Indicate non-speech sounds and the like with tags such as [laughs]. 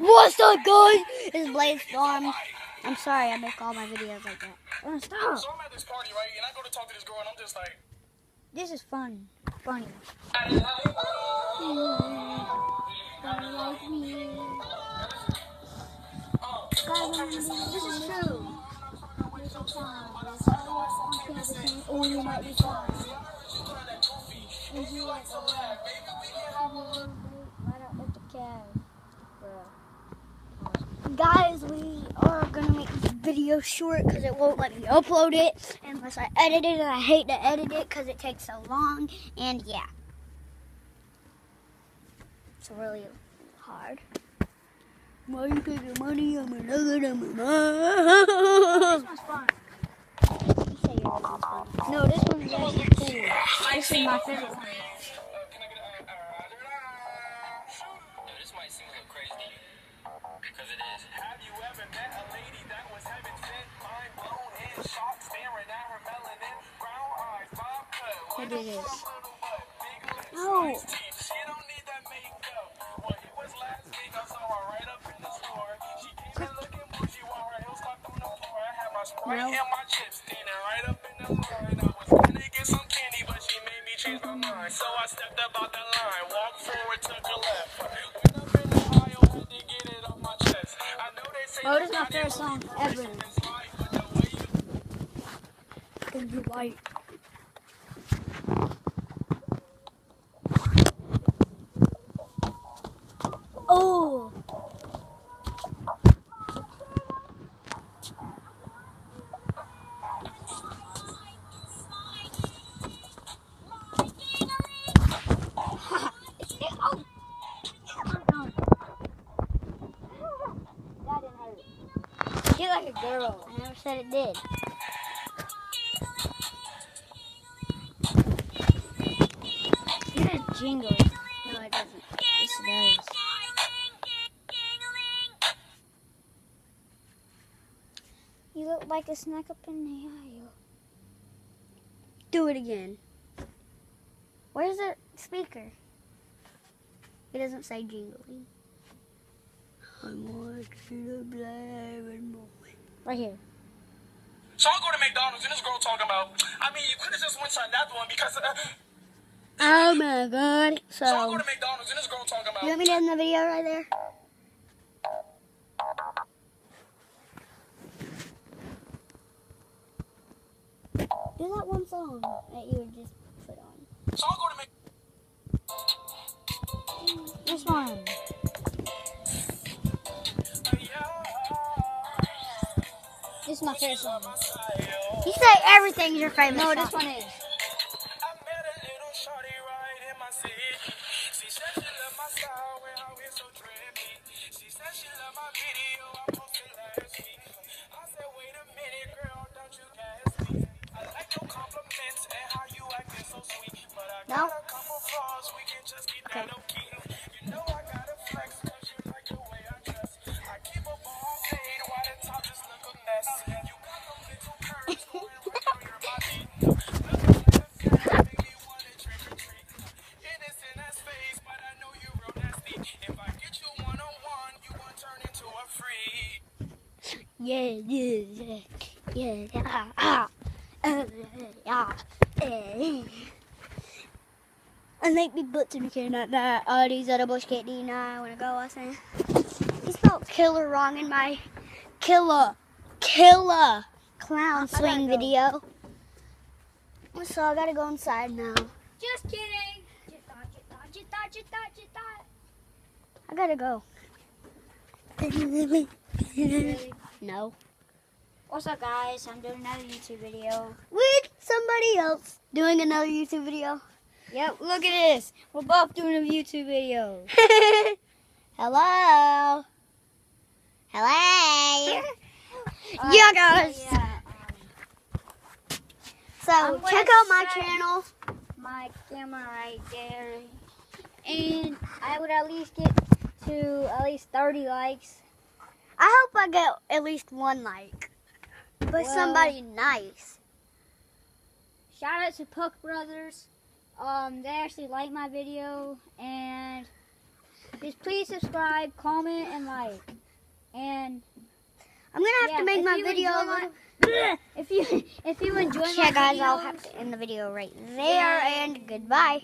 What's up, guys? It's Blaze Storm. I'm sorry, I make all my videos like that. Oh, stop. So I'm at this party, right? And I go to talk to this girl, and I'm just like, This is fun. Funny. This is true. Oh, you might be fine. Guys, we are gonna make this video short because it won't let me upload it unless I edit it, and I hate to edit it because it takes so long. And yeah, it's really hard. Why you taking money? I'm a nugget. I'm a man. This one's fun. You say yours is fun. No, this one's actually cool. This is my favorite one. Because it is. Have you ever met a lady that was heaven sent, mind blown, in shock, staring at her melanin, brown eyes, bob cut, What with a it is? plum little butt, big lips, No. nice teeth. She don't need that makeup. Well, it was last week, I saw her right up in the store. She came in looking bougie while her heels locked on the floor. I had my Sprite No. and my chips that favorite song ever. it's the Gonna be white. You're like a girl. I never said it did. You're jingling. No, it doesn't. Yes, it does. You look like a snack up in the aisle. Do it again. Where's the speaker? It doesn't say jingling. I'm watching a black moment. Right here. So I go to McDonald's and this girl talking about, I mean, you could have just went to that one because. Uh, Oh my god. so I So, go to McDonald's and this girl talking about. you want me to end the video right there? Do that one song that you would just put on. So is my favorite song. You say everything's your favorite No, song. this one is. Yeah, yeah, yeah, yeah, yeah, ah, uh, yeah, eh. I think big butts in the can at that. All these other bush can't deny. I wanna go. I say. He spelled killer wrong in my killer, killer clown swing go. video. So I gotta go inside now. Just kidding. I gotta go. No. What's up, guys? I'm doing another YouTube video. With somebody else doing another YouTube video. Yep, look at this. We're both doing a YouTube video. [laughs] Hello. Hello. [laughs] Uh, yeah, guys. Yeah, So I'm check out my channel. um, my camera right there. And I would at least get to at least 30 likes. I hope I get at least one like. But Well- somebody nice. Shout out to Puck Brothers. Um, they actually like my video and just please subscribe, comment, and like. And I'm gonna have yeah, to make my video. my- [laughs] if you if you enjoy Yeah, my guys, I'll have to end the video right there, and goodbye.